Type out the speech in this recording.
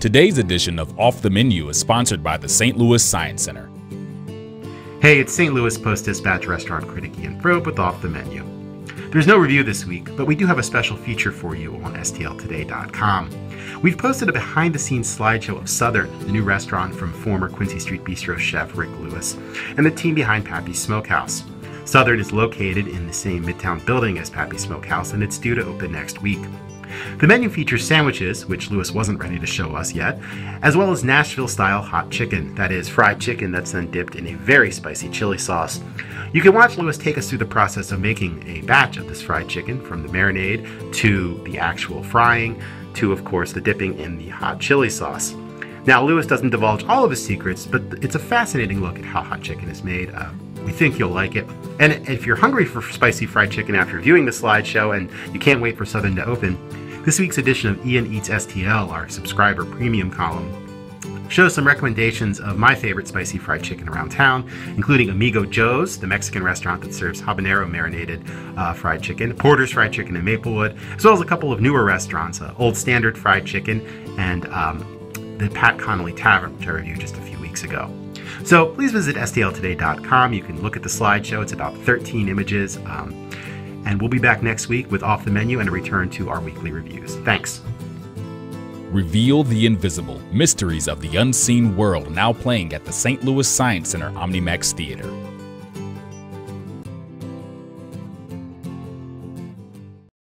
Today's edition of Off the Menu is sponsored by the St. Louis Science Center. Hey, it's St. Louis Post Dispatch restaurant critic Ian Froeb with Off the Menu. There's no review this week, but we do have a special feature for you on STLtoday.com. We've posted a behind the scenes slideshow of Southern, the new restaurant from former Quincy Street Bistro chef Rick Lewis, and the team behind Pappy's Smokehouse. Southern is located in the same Midtown building as Pappy's Smokehouse, and it's due to open next week. The menu features sandwiches, which Lewis wasn't ready to show us yet, as well as Nashville style hot chicken, that is, fried chicken that's then dipped in a very spicy chili sauce. You can watch Lewis take us through the process of making a batch of this fried chicken from the marinade to the actual frying to, of course, the dipping in the hot chili sauce. Now, Lewis doesn't divulge all of his secrets, but it's a fascinating look at how hot chicken is made. Uh, we think you'll like it. And if you're hungry for spicy fried chicken after viewing the slideshow and you can't wait for Southern to open, this week's edition of Ian Eats STL, our subscriber premium column, shows some recommendations of my favorite spicy fried chicken around town, including Amigo Joe's, the Mexican restaurant that serves habanero marinated uh, fried chicken, Porter's Fried Chicken in Maplewood, as well as a couple of newer restaurants, uh, Old Standard Fried Chicken and um, the Pat Connolly Tavern, which I reviewed just a few weeks ago. So please visit stltoday.com. You can look at the slideshow. It's about 13 images. Um, and we'll be back next week with Off the Menu and a return to our weekly reviews. Thanks. Reveal the Invisible Mysteries of the Unseen World, now playing at the St. Louis Science Center OmniMax Theater.